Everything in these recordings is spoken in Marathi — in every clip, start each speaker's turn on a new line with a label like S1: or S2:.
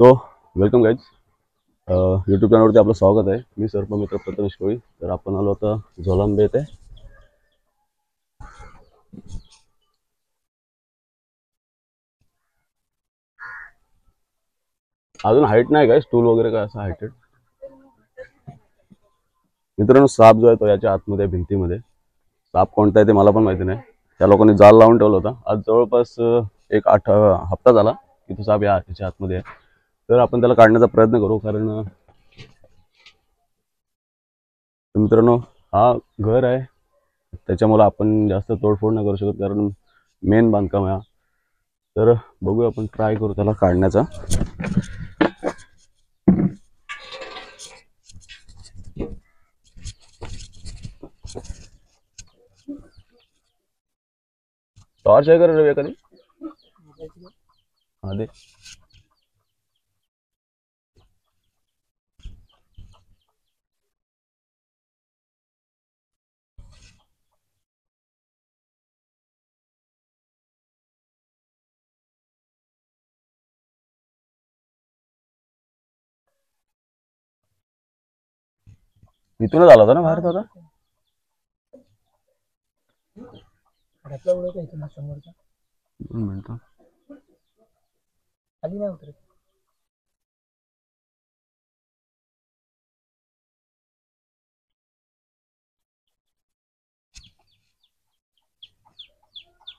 S1: सो वेलकम गाईज यूट्यूब चॅनलवरती आपलं स्वागत आहे. मी सर्पमित्र प्रथमेश कोळी. तर आपण आलो आता झोलांबे येथे. अजून हाईट नाही काय स्टूल वगैरे काय असं हायटेड मित्रांनो साप जो आहे तो याच्या आतमध्ये भिंतीमध्ये. साप कोणता आहे ते मला पण माहिती नाही. त्या लोकांनी जाल लावून ठेवला होता. आज जवळपास एक आठ हप्ता झाला की तो साप या याच्या आतमध्ये आहे. तर आपण त्याला काढण्याचा प्रयत्न करू कारण मित्रांनो हा घर आहे. त्याच्यामुळे आपण जास्त तोडफोड नाही करू शकत कारण मेन बांधकाम आहे हा. तर बघूया आपण ट्राय करू त्याला काढण्याचा. टॉर्च आहे का रे एखादी हा दे. इथूनच आला होता ना बाहेर तो आता
S2: घरातला उडवता इथं ना समोरचा?
S1: दोन मिनिटं.
S2: खाली नाही उतरत.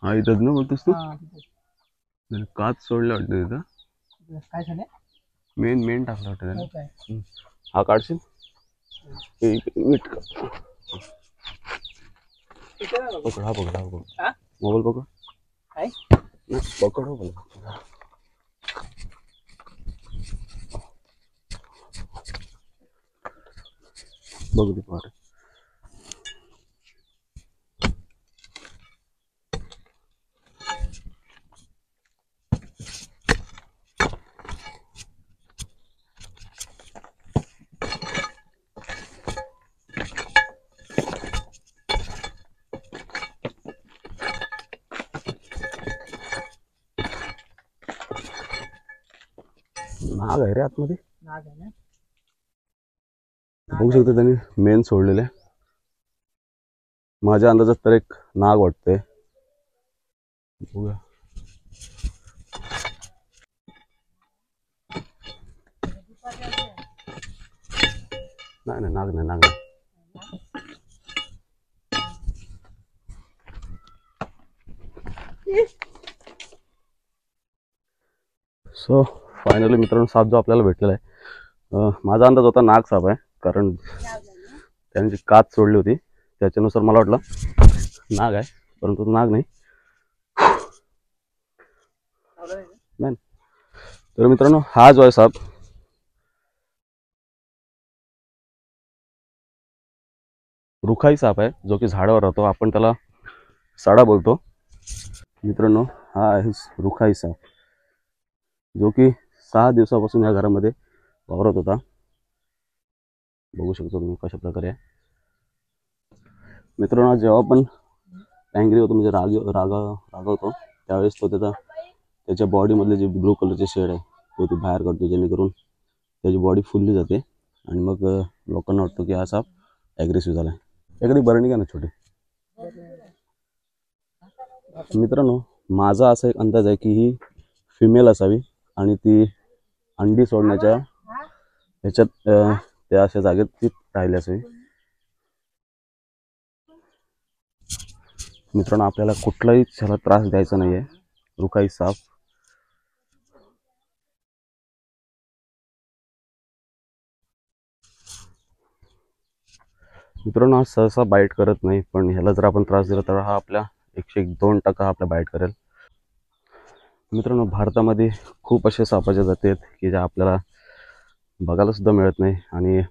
S1: हा इथंच ना बोलतोस तू?
S2: हा तिथं.
S1: त्याने काच सोडलं वाटतं तिथं.
S2: तिथं काय झालं
S1: मेन मेन टाकलं वाटतं त्याने.
S2: हो
S1: हा काढशील? हे इक- नीट कर.
S2: इथं नाही बघ.
S1: पकड हा पकड हा पकड
S2: हा?
S1: मोबाईल पकड
S2: काय
S1: नाही, पकड नाग आहे रे आतमध्ये.
S2: नाग आहे ना?
S1: बघू शकतो त्यांनी मेन सोडलेले. माझ्या अंदाजात तर एक नाग वाटतंय. बघूया. नाही नाही नाग नाही नाग नाही. सो फायनली मित्रांनो साप जो आपल्याला भेटलेला आहे. माझा अंदाज होता नाग साप आहे कारण त्याने जी काच सोडली होती. त्याच्यानुसार मला वाटलं नाग आहे परंतु तो नाग नाही.
S2: नाही.
S1: तर मित्रांनो हा जो आहे साप रुखाई साप आहे जो की झाडावर राहतो. आपण त्याला साडा बोलतो. मित्रांनो हा आहे रुखाई साप जो की सहा दिवसापासून या घरामध्ये वावरत होता. बघू शकतो तुम्ही कशा प्रकारे मित्रांनो जेव्हा पण अँग्री होतो म्हणजे राग रागा रागवतो त्यावेळेस तो त्याचा त्याच्या बॉडीमधले जे ब्लू कलरचे शेड आहे तो ते बाहेर काढतो जेणेकरून त्याची बॉडी फुलली जाते आणि मग लोकांना वाटतो की हा साप ॲग्रेसिव्ह झाला आहे एखादी बरणी घ्या ना छोटी. मित्रांनो माझा असा एक अंदाज आहे की ही फिमेल असावी आणि ती अंडी सोडण्याच्या ह्याच्यात त्या अशा जागेत ती राहिली असावी मित्रांनो आपल्याला कुठलाही त्याला त्रास द्यायचा नाही आहे रुखाई साप मित्रांनो हा सहसा बाईट करत नाही पण ह्याला जर आपण त्रास दिला तर हा आपल्या एकशे एक दोन टक्का आपल्या बाईट करेल. मित्रांनो भारतामध्ये खूप असे सापाच्या जाती आहेत की ज्या आपल्याला बघायला सुद्धा मिळत नाही. आणि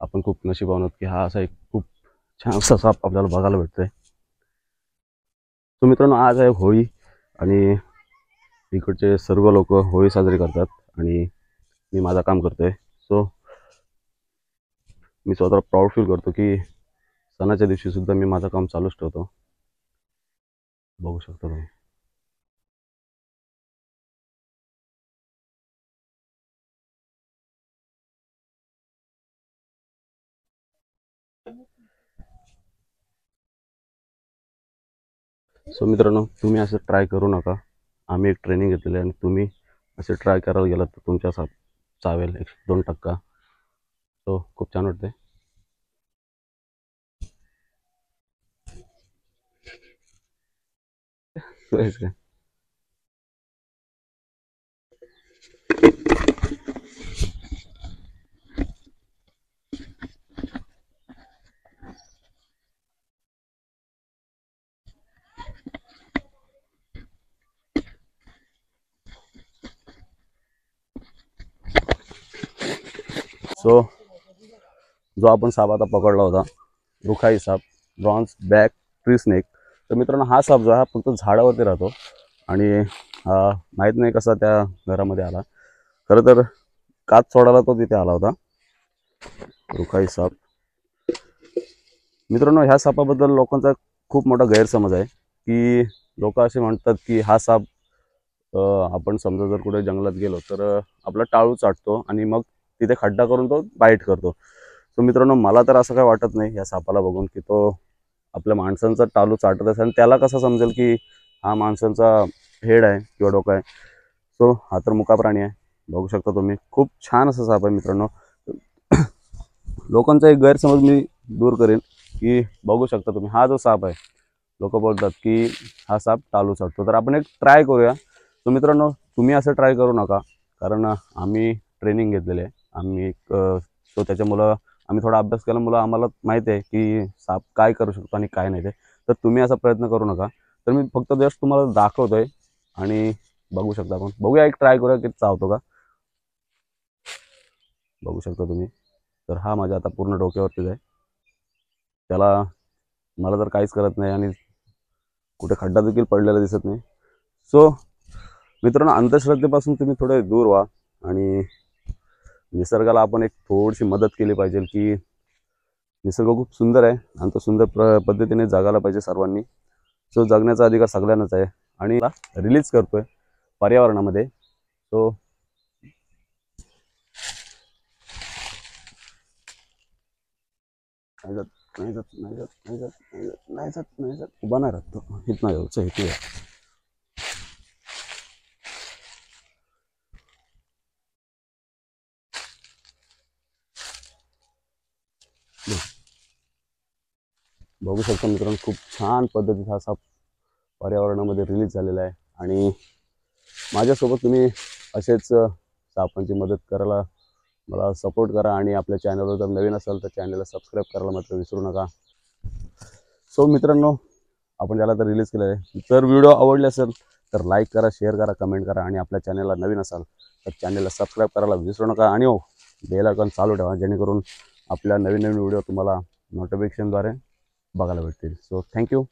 S1: आपण खूप नशीब आहोत की हा असा एक खूप छान असा साप आपल्याला बघायला भेटतोय. तो मित्रांनो आज आहे होळी आणि इकडचे सर्व लोक होळी साजरी करतात आणि मी माझं काम करतोय. सो मी स्वतः प्राऊड फील करतो की सणाच्या दिवशीसुद्धा मी माझं काम चालूच ठेवतो. बघू शकतो तुम्ही. सो मित्रांनो तुम्ही असं ट्राय करू नका. आम्ही एक ट्रेनिंग घेतलेली आहे आणि तुम्ही असे ट्राय करायला गेलात तर तुमच्या साप चावेल एक दोन टक्का. सो खूप छान वाटते काय सो जो आपण साप आता पकडला होता रुखाई साप ब्रॉन्झ बॅक ट्री स्नेक तर मित्रांनो हा साप जो आहे हा फक्त झाडावरती राहतो. आणि माहीत नाही कसा त्या घरामध्ये आला. खरं तर काच सोडायला तो तिथे आला होता. रुखाई साप. मित्रांनो ह्या सापाबद्दल लोकांचा खूप मोठा गैरसमज आहे की लोक असे म्हणतात की हा साप आपण समजा जर कुठे जंगलात गेलो तर आपला टाळू चाटतो आणि मग तिथे खड्डा करून तो बाईट करतो. सो मित्रांनो मला तर असं काय वाटत नाही या सापाला बघून की तो आपल्या माणसांचा टालू चाटत असेल. आणि त्याला कसं समजेल की हा माणसांचा हेड आहे किंवा डोका आहे. सो हा तर मुका प्राणी आहे. बघू शकता तुम्ही. खूप छान असं साप आहे मित्रांनो. लोकांचा एक गैरसमज मी दूर करेन की बघू शकता तुम्ही हा जो साप आहे लोक बोलतात की हा साप टालू चाटतो. तर आपण एक ट्राय करूया. सो मित्रांनो तुम्ही असं ट्राय करू नका कारण आम्ही ट्रेनिंग घेतलेली आहे. आम्ही सो त्याच्यामुळं आम्ही थोडा अभ्यास केल्यामुळं आम्हाला माहिती आहे की साप काय करू शकतो आणि काय नाही ते. तर तुम्ही असा प्रयत्न करू नका. तर मी फक्त जस्ट तुम्हाला दाखवतो आहे आणि बघू शकता आपण. बघूया एक ट्राय करूया की चावतो का. बघू शकता तुम्ही. तर हा माझ्या आता पूर्ण डोक्यावरतीच आहे त्याला मला तर काहीच करत नाही आणि कुठे खड्डा देखील पडलेला दिसत नाही. सो मित्रांनो अंधश्रद्धेपासून तुम्ही थोडे दूर व्हा आणि निसर्गाला आपण एक थोडीशी मदत केली पाहिजे की निसर्ग खूप सुंदर आहे आणि तो सुंदर प्र पद्धतीने जगायला पाहिजे सर्वांनी. सो जगण्याचा अधिकार सगळ्यांनाच आहे. आणि रिलीज करतोय पर्यावरणामध्ये. सो नाही जात नाही जात नाही जात नाही जात नाही जात नाही जात उभा नाही राहतो तो. इथं नाही जाऊ. इथे बघू शकता मित्रांनो खूप छान पद्धतीचा असा पर्यावरणामध्ये रिलीज झालेला आहे. आणि माझ्यासोबत तुम्ही असेच सापांची मदत करायला मला सपोर्ट करा आणि आपल्या चॅनलवर जर नवीन असाल तर चॅनलला सबस्क्राईब करायला मात्र विसरू नका. सो मित्रांनो आपण ज्याला तर रिलीज केलं आहे जर व्हिडिओ आवडले असेल तर लाईक करा शेअर करा कमेंट करा आणि आपल्या चॅनलला नवीन असाल तर चॅनलला सबस्क्राईब करायला विसरू नका. आणि हो बेल आयकॉन चालू ठेवा जेणेकरून आपल्या नवीन नवीन व्हिडिओ तुम्हाला नोटिफिकेशनद्वारे बघायला भेटतील सो थँक्यू